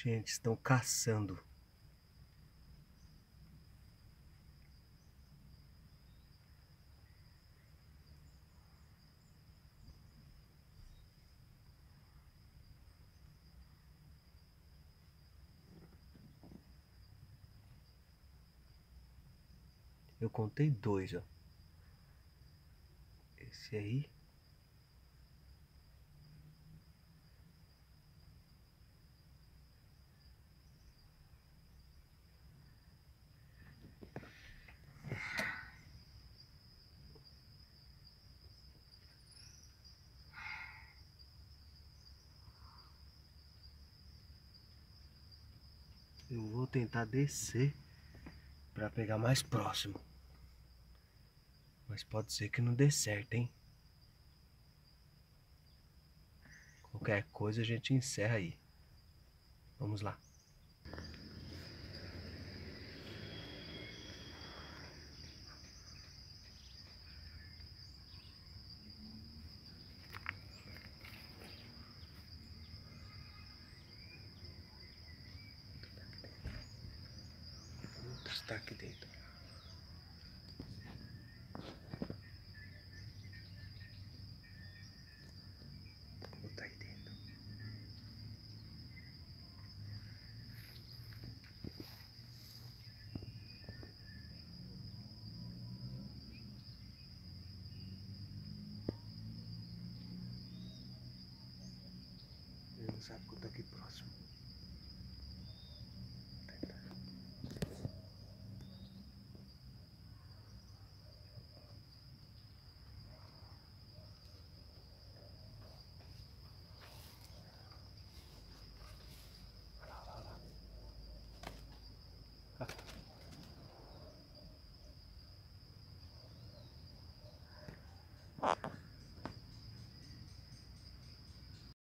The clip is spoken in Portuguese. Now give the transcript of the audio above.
Gente, estão caçando. Eu contei dois, ó. Esse aí. Eu vou tentar descer para pegar mais próximo. Mas pode ser que não dê certo, hein? Qualquer coisa a gente encerra aí. Vamos lá. Está aqui dentro. Vou botar aí dentro. Ele não sabe que eu tô aqui próximo.